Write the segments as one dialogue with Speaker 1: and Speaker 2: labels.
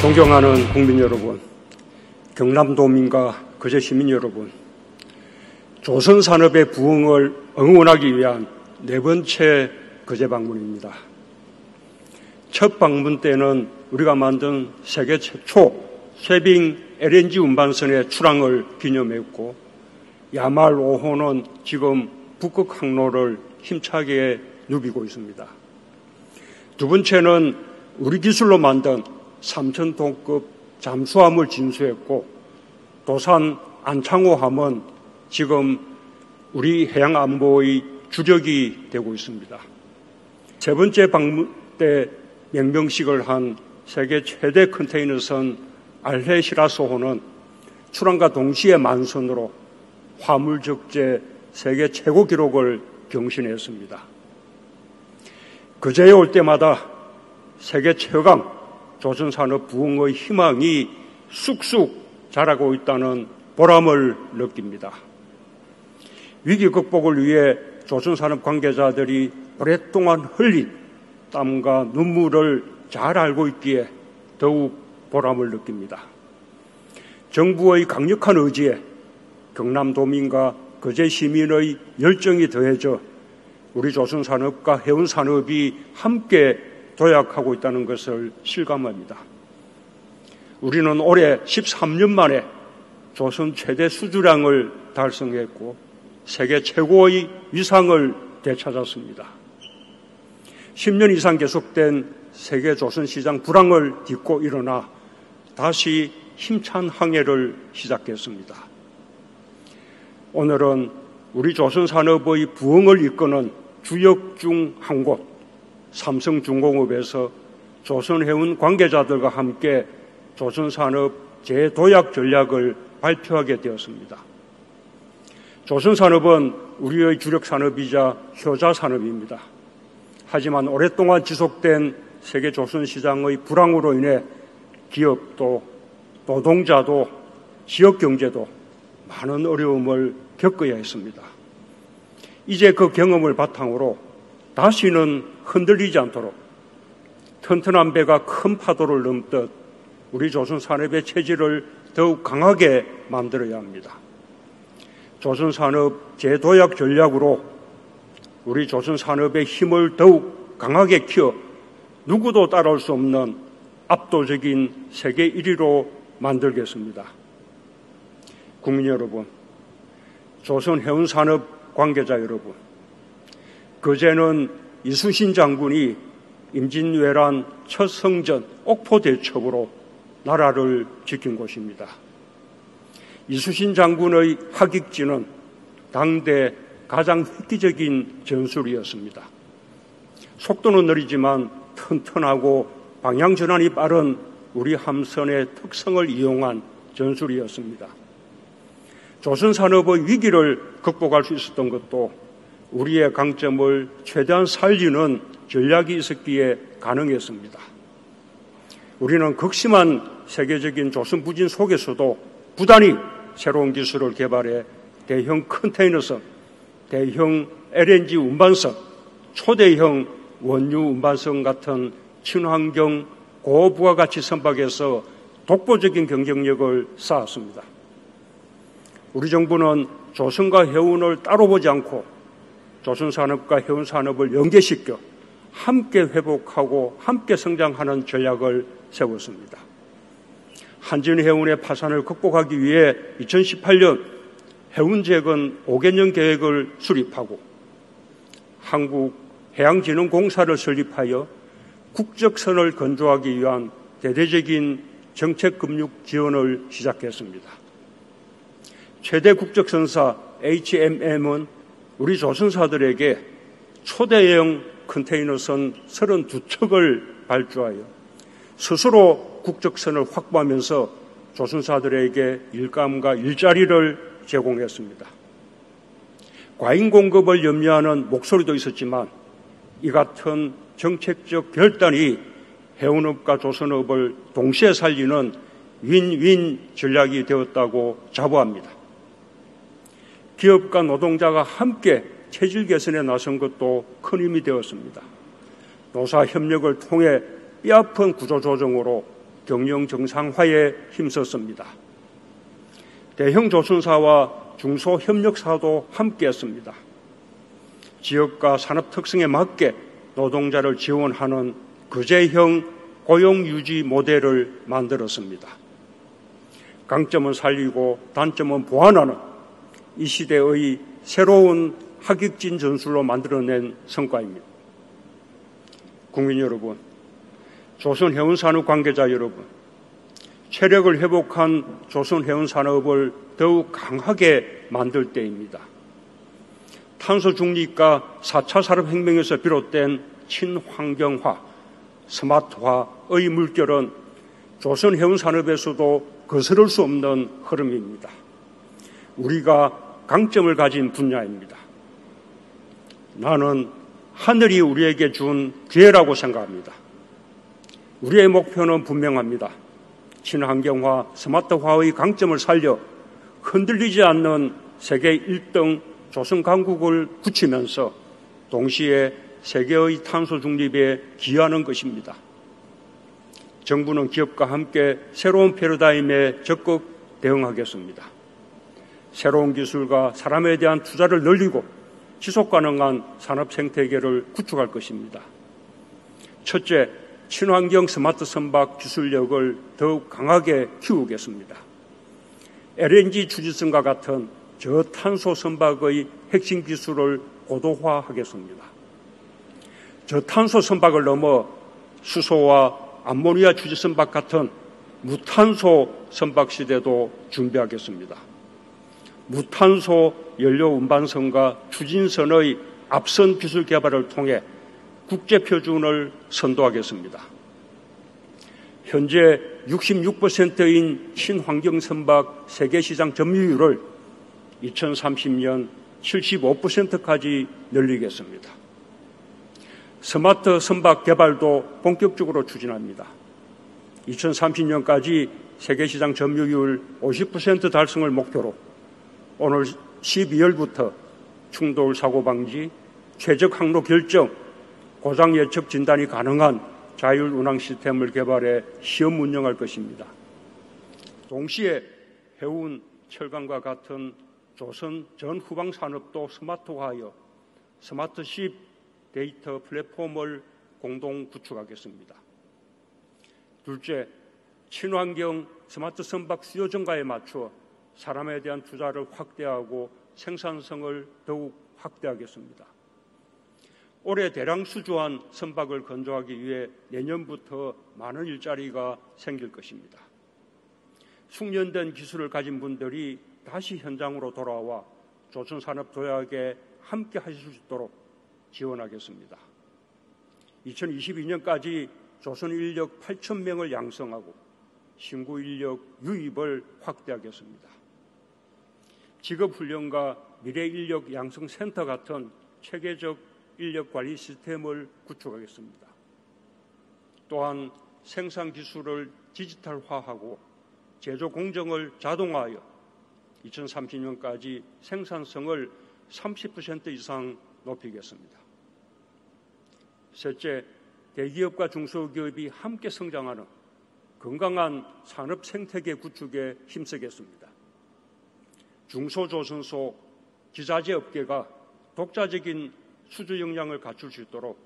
Speaker 1: 존경하는 국민 여러분, 경남도민과 거제 시민 여러분, 조선 산업의 부흥을 응원하기 위한 네 번째 거제 방문입니다. 첫 방문 때는 우리가 만든 세계 최초 쇠빙 LNG 운반선의 출항을 기념했고 야말 5호는 지금 북극 항로를 힘차게 누비고 있습니다. 두 번째는 우리 기술로 만든 3천톤급 잠수함을 진수했고 도산 안창호함은 지금 우리 해양 안보의 주력이 되고 있습니다. 세 번째 방문 때 명명식을 한 세계 최대 컨테이너선 알헤시라소호는 출항과 동시에 만선으로 화물 적재 세계 최고 기록을 경신했습니다. 그제에 올 때마다 세계 최강 조선산업 부흥의 희망이 쑥쑥 자라고 있다는 보람을 느낍니다. 위기 극복을 위해 조선산업 관계자들이 오랫동안 흘린 땀과 눈물을 잘 알고 있기에 더욱 보람을 느낍니다. 정부의 강력한 의지에 경남도민과 거제 시민의 열정이 더해져 우리 조선산업과 해운산업이 함께 도약하고 있다는 것을 실감합니다. 우리는 올해 13년 만에 조선 최대 수주량을 달성했고 세계 최고의 위상을 되찾았습니다. 10년 이상 계속된 세계 조선 시장 불황을 딛고 일어나 다시 힘찬 항해를 시작했습니다. 오늘은 우리 조선 산업의 부흥을 이끄는 주역 중 한 곳, 삼성중공업에서 조선해운 관계자들과 함께 조선산업 재도약 전략을 발표하게 되었습니다. 조선산업은 우리의 주력 산업이자 효자 산업입니다. 하지만 오랫동안 지속된 세계 조선 시장의 불황으로 인해 기업도 노동자도 지역 경제도 많은 어려움을 겪어야 했습니다. 이제 그 경험을 바탕으로 다시는 흔들리지 않도록 튼튼한 배가 큰 파도를 넘듯 우리 조선 산업의 체질을 더욱 강하게 만들어야 합니다. 조선 산업 재도약 전략으로 우리 조선 산업의 힘을 더욱 강하게 키워 누구도 따라올 수 없는 압도적인 세계 1위로 만들겠습니다. 국민 여러분, 조선 해운 산업 관계자 여러분, 그제는 이수신 장군이 임진왜란 첫 성전 옥포 대첩으로 나라를 지킨 곳입니다. 이수신 장군의 학익지는 당대 가장 획기적인 전술이었습니다. 속도는 느리지만 튼튼하고 방향 전환이 빠른 우리 함선의 특성을 이용한 전술이었습니다. 조선 산업의 위기를 극복할 수 있었던 것도 우리의 강점을 최대한 살리는 전략이 있었기에 가능했습니다. 우리는 극심한 세계적인 조선 부진 속에서도 부단히 새로운 기술을 개발해 대형 컨테이너선, 대형 LNG 운반선, 초대형 원유 운반선 같은 친환경 고부가가치 선박에서 독보적인 경쟁력을 쌓았습니다. 우리 정부는 조선과 해운을 따로 보지 않고 조선산업과 해운산업을 연계시켜 함께 회복하고 함께 성장하는 전략을 세웠습니다. 한진해운의 파산을 극복하기 위해 2018년 해운재건 5개년 계획을 수립하고 한국해양진흥공사를 설립하여 국적선을 건조하기 위한 대대적인 정책금융 지원을 시작했습니다. 최대 국적선사 HMM은 우리 조선사들에게 초대형 컨테이너선 32척을 발주하여 스스로 국적선을 확보하면서 조선사들에게 일감과 일자리를 제공했습니다. 과잉 공급을 염려하는 목소리도 있었지만 이 같은 정책적 결단이 해운업과 조선업을 동시에 살리는 윈윈 전략이 되었다고 자부합니다. 기업과 노동자가 함께 체질 개선에 나선 것도 큰 힘이 되었습니다. 노사 협력을 통해 뼈아픈 구조 조정으로 경영 정상화에 힘썼습니다. 대형 조선사와 중소 협력사도 함께했습니다. 지역과 산업 특성에 맞게 노동자를 지원하는 구제형 고용 유지 모델을 만들었습니다. 강점은 살리고 단점은 보완하는 이 시대의 새로운 하객진 전술로 만들어낸 성과입니다. 국민 여러분, 조선해운산업 관계자 여러분, 체력을 회복한 조선해운산업을 더욱 강하게 만들 때입니다. 탄소 중립과 4차 산업혁명에서 비롯된 친환경화, 스마트화의 물결은 조선해운산업에서도 거스를 수 없는 흐름입니다. 우리가 강점을 가진 분야입니다. 나는 하늘이 우리에게 준 기회라고 생각합니다. 우리의 목표는 분명합니다. 친환경화, 스마트화의 강점을 살려 흔들리지 않는 세계 1등 조선 강국을 굳히면서 동시에 세계의 탄소 중립에 기여하는 것입니다. 정부는 기업과 함께 새로운 패러다임에 적극 대응하겠습니다. 새로운 기술과 사람에 대한 투자를 늘리고 지속 가능한 산업 생태계를 구축할 것입니다. 첫째, 친환경 스마트 선박 기술력을 더욱 강하게 키우겠습니다. LNG 추진선과 같은 저탄소 선박의 핵심 기술을 고도화하겠습니다. 저탄소 선박을 넘어 수소와 암모니아 추진 선박 같은 무탄소 선박 시대도 준비하겠습니다. 무탄소 연료 운반선과 추진선의 앞선 기술 개발을 통해 국제 표준을 선도하겠습니다. 현재 66%인 친환경 선박 세계 시장 점유율을 2030년 75%까지 늘리겠습니다. 스마트 선박 개발도 본격적으로 추진합니다. 2030년까지 세계 시장 점유율 50% 달성을 목표로 오늘 12월부터 충돌 사고 방지, 최적 항로 결정, 고장 예측 진단이 가능한 자율 운항 시스템을 개발해 시험 운영할 것입니다. 동시에 해운, 철강과 같은 조선 전 후방 산업도 스마트화하여 스마트십 데이터 플랫폼을 공동 구축하겠습니다. 둘째, 친환경 스마트 선박 수요 증가에 맞춰 사람에 대한 투자를 확대하고 생산성을 더욱 확대하겠습니다. 올해 대량 수주한 선박을 건조하기 위해 내년부터 많은 일자리가 생길 것입니다. 숙련된 기술을 가진 분들이 다시 현장으로 돌아와 조선산업도약에 함께 하실 수 있도록 지원하겠습니다. 2022년까지 조선 인력 8천 명을 양성하고 신구 인력 유입을 확대하겠습니다. 직업훈련과 미래 인력 양성센터 같은 체계적 인력 관리 시스템을 구축하겠습니다. 또한 생산 기술을 디지털화하고 제조 공정을 자동화하여 2030년까지 생산성을 30% 이상 높이겠습니다. 셋째, 대기업과 중소기업이 함께 성장하는 건강한 산업 생태계 구축에 힘쓰겠습니다. 중소조선소 기자재 업계가 독자적인 수주 역량을 갖출 수 있도록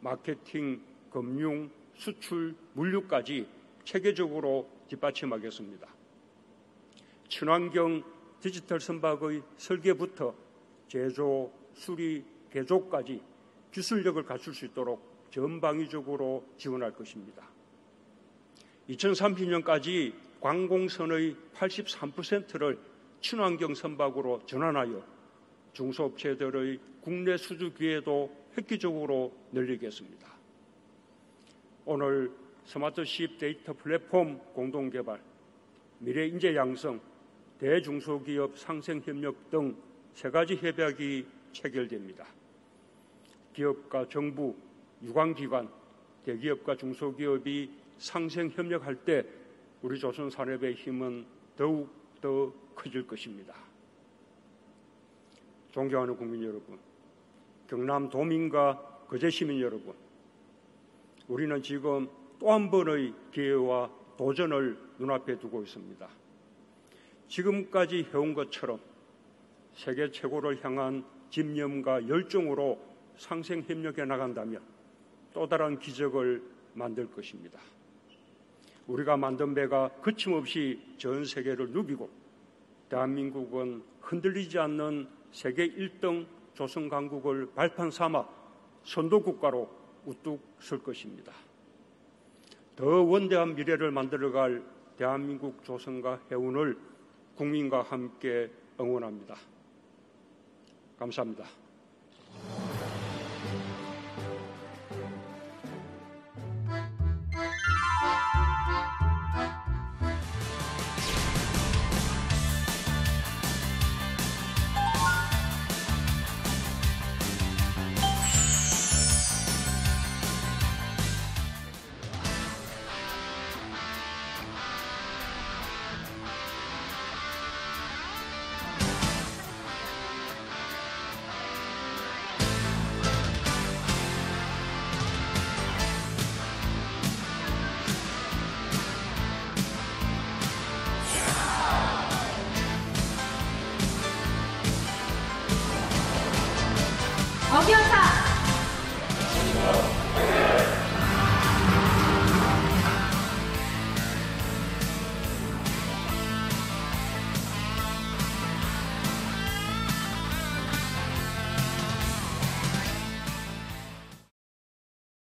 Speaker 1: 마케팅, 금융, 수출, 물류까지 체계적으로 뒷받침하겠습니다. 친환경 디지털 선박의 설계부터 제조, 수리, 개조까지 기술력을 갖출 수 있도록 전방위적으로 지원할 것입니다. 2030년까지 관공선의 83%를 친환경 선박으로 전환하여 중소업체들의 국내 수주 기회도 획기적으로 늘리겠습니다. 오늘 스마트십 데이터 플랫폼 공동 개발, 미래 인재 양성, 대중소기업 상생 협력 등 세 가지 협약이 체결됩니다. 기업과 정부, 유관기관, 대기업과 중소기업이 상생 협력할 때 우리 조선 산업의 힘은 더욱 더 커질 것입니다. 존경하는 국민 여러분, 경남 도민과 거제 시민 여러분, 우리는 지금 또 한 번의 기회와 도전을 눈앞에 두고 있습니다. 지금까지 해온 것처럼 세계 최고를 향한 집념과 열정으로 상생 협력해 나간다면 또 다른 기적을 만들 것입니다. 우리가 만든 배가 거침없이 전 세계를 누비고 대한민국은 흔들리지 않는 세계 1등 조선 강국을 발판 삼아 선도 국가로 우뚝 설 것입니다. 더 원대한 미래를 만들어갈 대한민국 조선과 해운을 국민과 함께 응원합니다. 감사합니다.